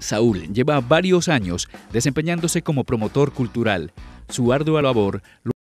Saúl lleva varios años desempeñándose como promotor cultural. Su ardua labor lo